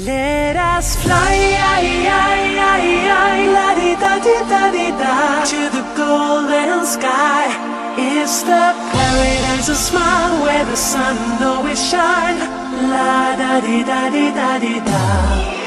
Let us fly, ay, ay, ay, ay, la di da di da di da, to the golden sky. It's the paradise of smile where the sun always shines. La da di da di da di da.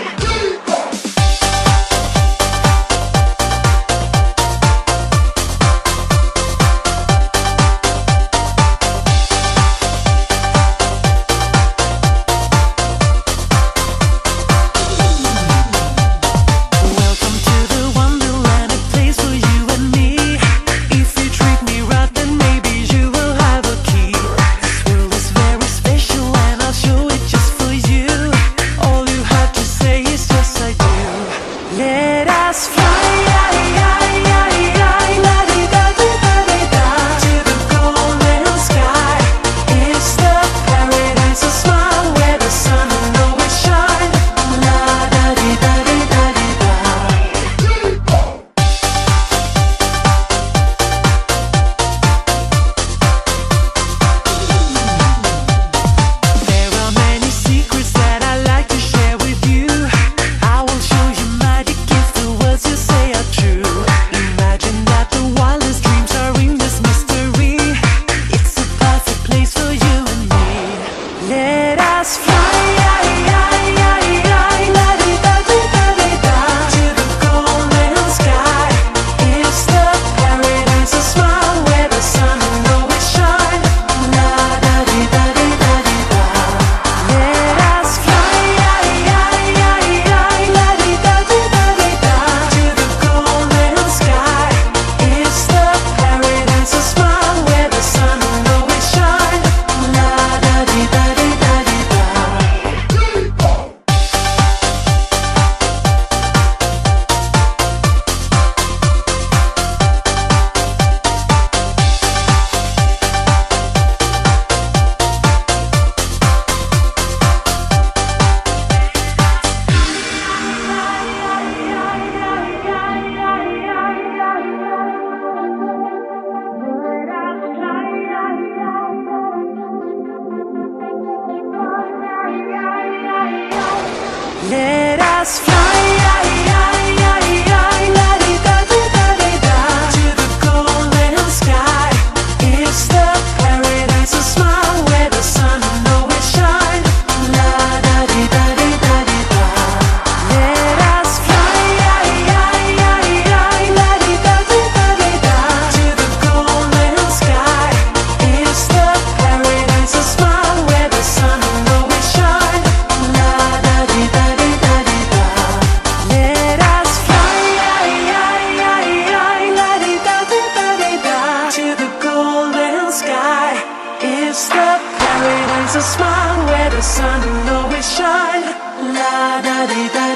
let Let us fly. golden sky. It's the paradise of smile Where the sun will always shine. La da dee da.